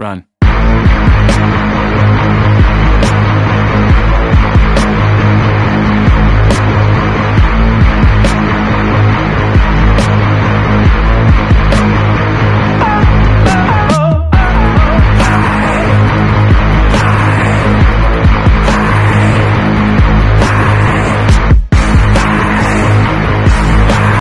Run.